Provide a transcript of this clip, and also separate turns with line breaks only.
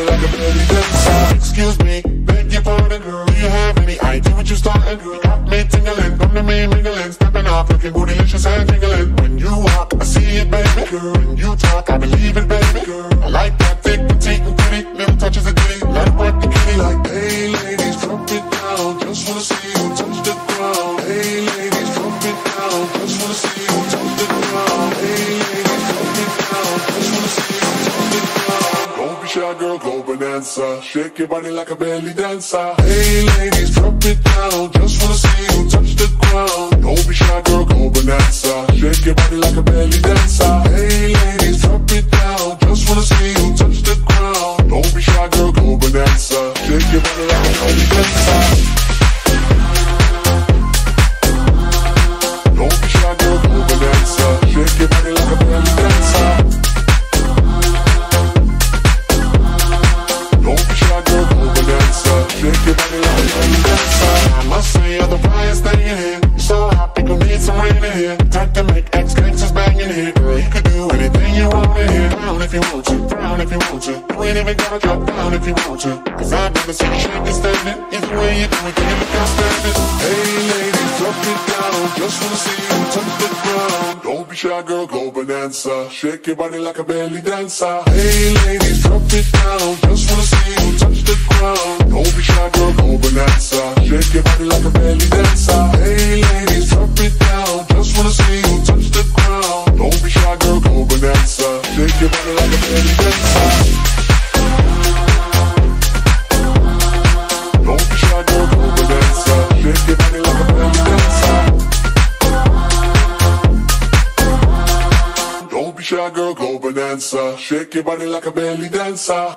Shake like a belly dancer.
Excuse me, beg your pardon, girl. Do you have any idea what you're starting, girl? Got me tingling, come to me mingling, stepping off, looking bootylicious and jingling. When you walk, I see it, baby, girl. When you talk, I believe it, baby, girl. I like that thick, petite, and pretty, little touches of ditty. It work the kitty like.
Hey ladies, drop it down. Just wanna see you touch the ground. Hey ladies, drop it down. Just wanna see you touch the ground. Hey ladies, drop it down. Just wanna see you touch the ground. Don't be shy, girl, go bonanza. Shake your body like a belly dancer. Hey ladies, drop it down. Just wanna see you touch the ground. Don't be shy, girl, go bonanza. Shake your body like a belly dancer. Hey ladies, drop it down. Just wanna see you touch the ground. Don't be shy, girl, go bonanza. Shake your body like a belly dancer.
Ain't even gotta drop down if you want to. Cause I've never seen you shake and stand it. Either way you do it, can you look outstanding?
Hey ladies, drop it down. Just wanna see you touch the ground. Don't be shy, girl, go bonanza. Shake your body like a belly dancer. Hey ladies, drop it down. Just wanna see you touch the ground. Don't be shy, girl, go bonanza. Shake your body like a belly dancer. Hey ladies, drop it down. Just wanna see you touch the ground. Don't be shy, girl, go bonanza. Shake your body like a belly dancer. Shy, girl, go bonanza. Shake your body like a belly dancer.